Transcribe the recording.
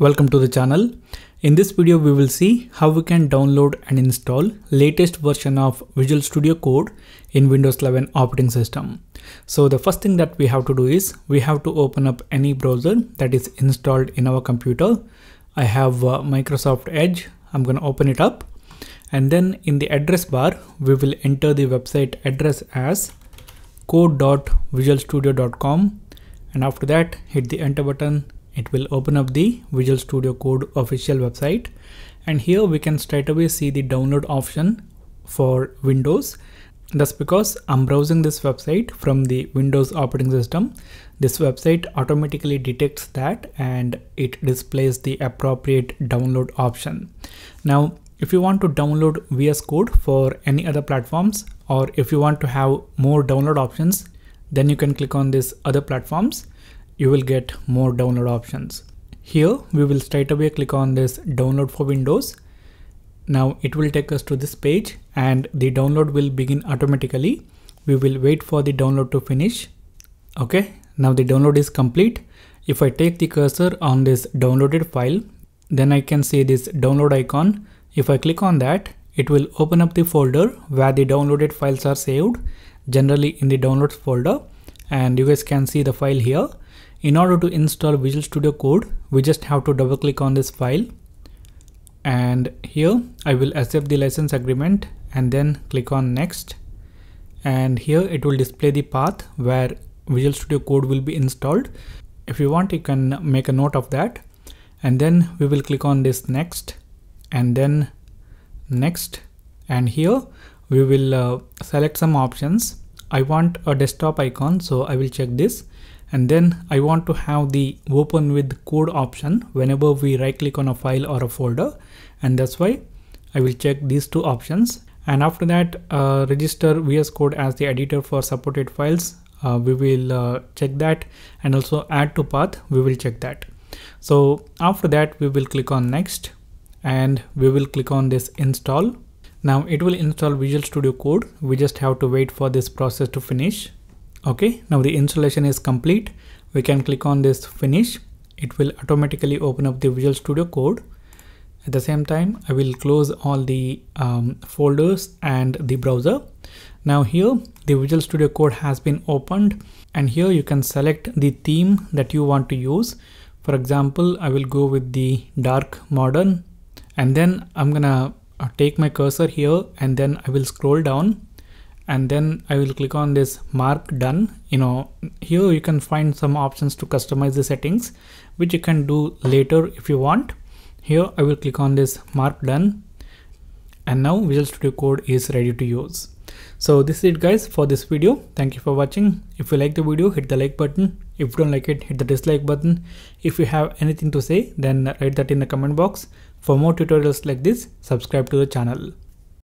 welcome to the channel. In this video we will see how we can download and install latest version of Visual Studio Code in Windows 11 operating system. So the first thing that we have to do is we have to open up any browser that is installed in our computer. I have uh, Microsoft Edge. I'm going to open it up and then in the address bar we will enter the website address as code.visualstudio.com and after that hit the enter button it will open up the Visual Studio Code official website and here we can straight away see the download option for Windows. That's because I'm browsing this website from the Windows operating system. This website automatically detects that and it displays the appropriate download option. Now, if you want to download VS Code for any other platforms or if you want to have more download options, then you can click on this other platforms you will get more download options. Here we will straight away click on this download for Windows. Now it will take us to this page and the download will begin automatically. We will wait for the download to finish. Okay, now the download is complete. If I take the cursor on this downloaded file, then I can see this download icon. If I click on that, it will open up the folder where the downloaded files are saved, generally in the downloads folder. And you guys can see the file here. In order to install Visual Studio Code, we just have to double click on this file. And here I will accept the license agreement and then click on next. And here it will display the path where Visual Studio Code will be installed. If you want, you can make a note of that. And then we will click on this next and then next. And here we will uh, select some options. I want a desktop icon, so I will check this and then I want to have the open with code option whenever we right click on a file or a folder. And that's why I will check these two options. And after that uh, register VS Code as the editor for supported files. Uh, we will uh, check that. And also add to path we will check that. So after that we will click on next. And we will click on this install. Now it will install Visual Studio Code. We just have to wait for this process to finish okay now the installation is complete. We can click on this finish. It will automatically open up the visual studio code. At the same time i will close all the um, folders and the browser. Now here the visual studio code has been opened and here you can select the theme that you want to use. For example i will go with the dark modern and then i'm gonna uh, take my cursor here and then i will scroll down and then I will click on this mark done. You know here you can find some options to customize the settings which you can do later if you want. Here I will click on this mark done. And now Visual Studio Code is ready to use. So this is it guys for this video. Thank you for watching. If you like the video hit the like button. If you don't like it hit the dislike button. If you have anything to say then write that in the comment box. For more tutorials like this subscribe to the channel